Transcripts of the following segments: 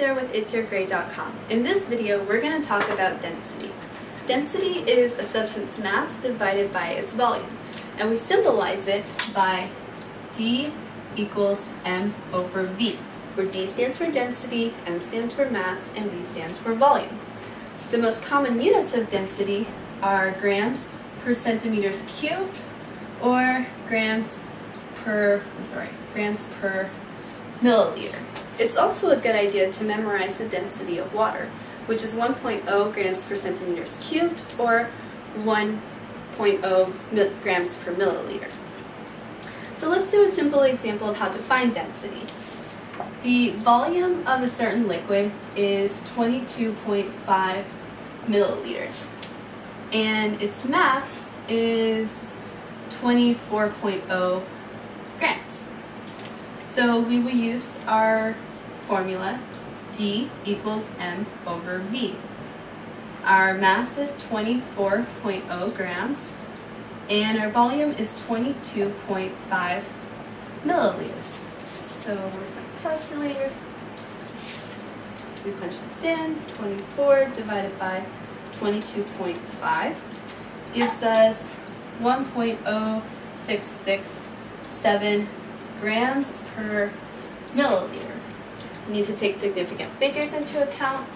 Sarah with itsyourgrade.com. In this video, we're going to talk about density. Density is a substance mass divided by its volume, and we symbolize it by D equals M over V, where D stands for density, M stands for mass, and V stands for volume. The most common units of density are grams per centimeters cubed or grams per, I'm sorry, grams per milliliter. It's also a good idea to memorize the density of water, which is 1.0 grams per centimeters cubed or 1.0 grams per milliliter. So let's do a simple example of how to find density. The volume of a certain liquid is 22.5 milliliters, and its mass is 24.0 grams. So we will use our formula, D equals M over V. Our mass is 24.0 grams, and our volume is 22.5 milliliters. So where's my calculator? We punch this in, 24 divided by 22.5 gives us 1.0667 grams per milliliter need to take significant figures into account.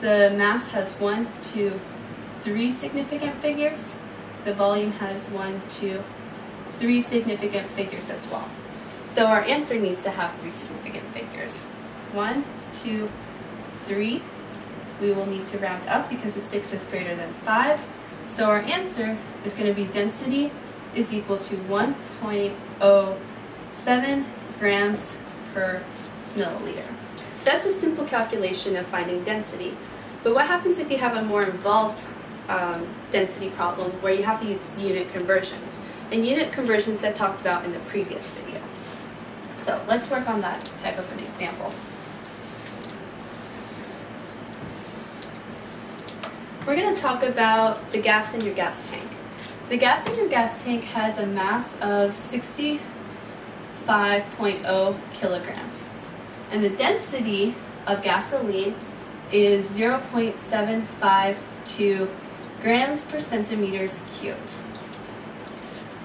The mass has one, two, three significant figures. The volume has one, two, three significant figures as well. So our answer needs to have three significant figures. One, two, three. We will need to round up because the six is greater than five. So our answer is going to be density is equal to 1.07 grams per milliliter. That's a simple calculation of finding density. But what happens if you have a more involved um, density problem where you have to use unit conversions? And unit conversions I've talked about in the previous video. So let's work on that type of an example. We're going to talk about the gas in your gas tank. The gas in your gas tank has a mass of 65.0 kilograms and the density of gasoline is 0.752 grams per centimeters cubed.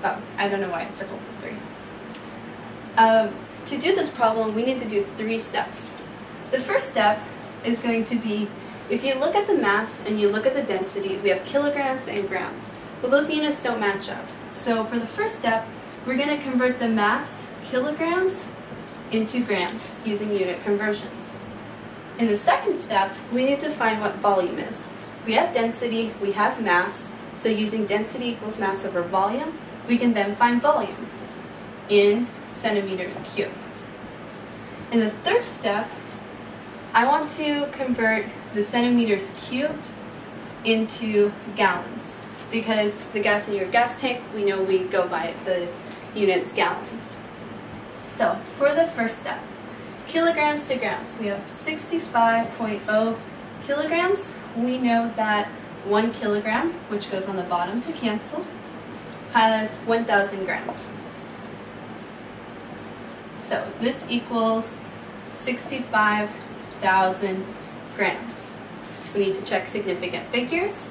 Oh, I don't know why I circled the three. Um, to do this problem, we need to do three steps. The first step is going to be, if you look at the mass and you look at the density, we have kilograms and grams. Well, those units don't match up. So for the first step, we're going to convert the mass, kilograms, into grams using unit conversions. In the second step, we need to find what volume is. We have density, we have mass, so using density equals mass over volume, we can then find volume in centimeters cubed. In the third step, I want to convert the centimeters cubed into gallons because the gas in your gas tank, we know we go by the units gallons. So for the first step, kilograms to grams, we have 65.0 kilograms. We know that one kilogram, which goes on the bottom to cancel, has 1,000 grams. So this equals 65,000 grams. We need to check significant figures.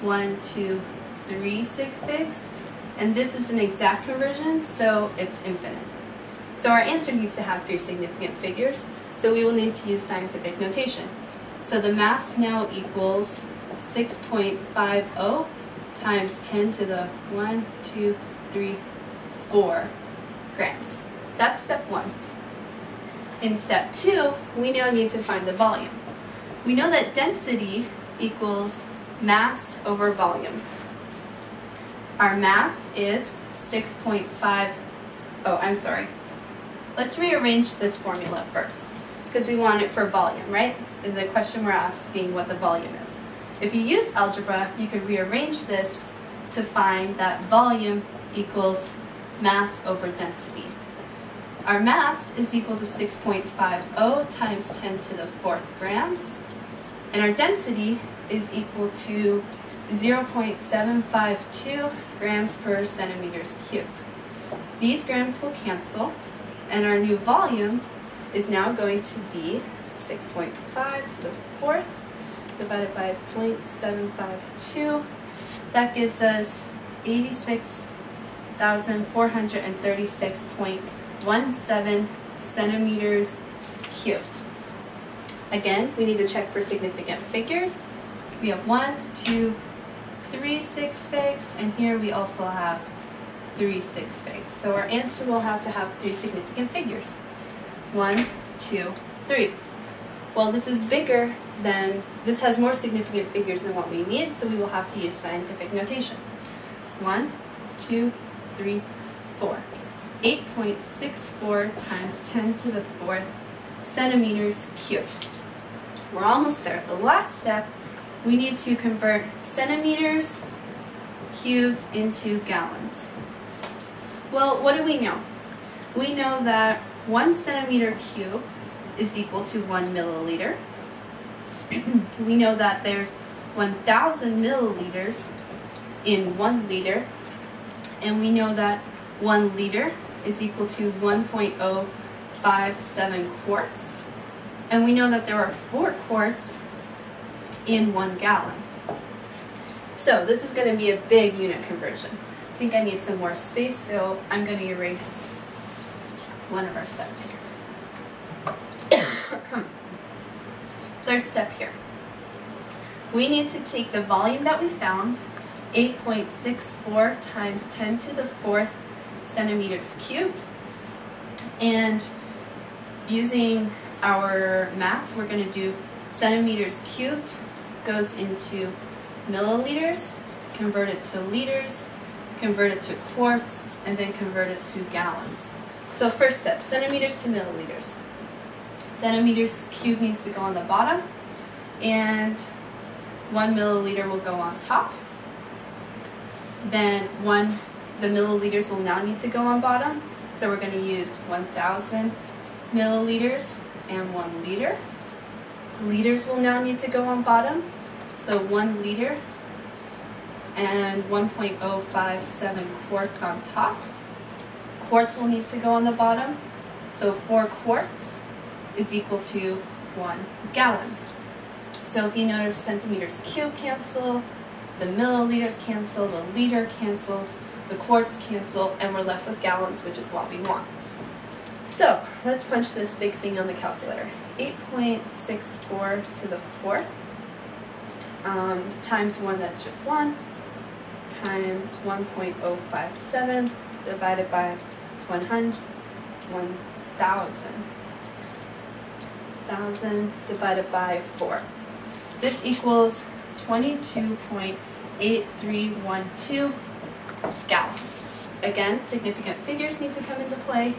One, two, three sig figs. And this is an exact conversion, so it's infinite. So our answer needs to have three significant figures, so we will need to use scientific notation. So the mass now equals 6.50 times 10 to the 1, 2, 3, 4 grams. That's step one. In step two, we now need to find the volume. We know that density equals mass over volume. Our mass is 6.5, oh, I'm sorry, Let's rearrange this formula first, because we want it for volume, right? In the question we're asking what the volume is. If you use algebra, you can rearrange this to find that volume equals mass over density. Our mass is equal to 6.50 times 10 to the fourth grams, and our density is equal to 0.752 grams per centimeters cubed. These grams will cancel, and our new volume is now going to be 6.5 to the fourth divided by 0.752. That gives us 86,436.17 centimeters cubed. Again, we need to check for significant figures. We have one, two, three sig figs, and here we also have three sig figs. So our answer will have to have three significant figures. One, two, three. Well, this is bigger than, this has more significant figures than what we need, so we will have to use scientific notation. One, two, three, four. 8.64 times 10 to the fourth centimeters cubed. We're almost there. The last step, we need to convert centimeters cubed into gallons. Well, what do we know? We know that one centimeter cubed is equal to one milliliter. we know that there's 1,000 milliliters in one liter, and we know that one liter is equal to 1.057 quarts. And we know that there are four quarts in one gallon. So this is going to be a big unit conversion. I think I need some more space, so I'm going to erase one of our steps here. Third step here. We need to take the volume that we found, 8.64 times 10 to the fourth centimeters cubed, and using our math, we're going to do centimeters cubed goes into milliliters, convert it to liters, convert it to quarts, and then convert it to gallons. So first step, centimeters to milliliters. Centimeters cubed needs to go on the bottom, and one milliliter will go on top. Then one, the milliliters will now need to go on bottom. So we're going to use 1,000 milliliters and one liter. Liters will now need to go on bottom. So one liter and 1.057 quarts on top. Quarts will need to go on the bottom. So four quarts is equal to one gallon. So if you notice centimeters cubed cancel, the milliliters cancel, the liter cancels, the quarts cancel, and we're left with gallons, which is what we want. So let's punch this big thing on the calculator. 8.64 to the fourth um, times 1, that's just 1, times 1.057 divided by 100, 1,000. 1,000 divided by 4. This equals 22.8312 gallons. Again, significant figures need to come into play.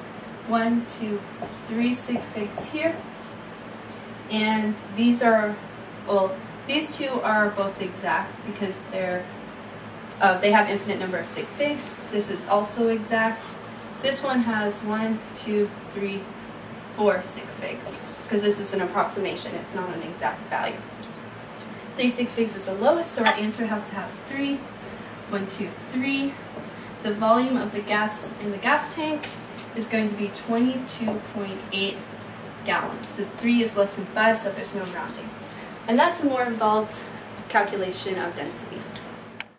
One, two, three sig figs here. And these are, well, these two are both exact because they're, uh, they have infinite number of sig figs. This is also exact. This one has one, two, three, four sig figs because this is an approximation. It's not an exact value. Three sig figs is the lowest, so our answer has to have three. One, two, three. The volume of the gas in the gas tank is going to be 22.8 gallons. The three is less than five, so there's no rounding. And that's a more involved calculation of density.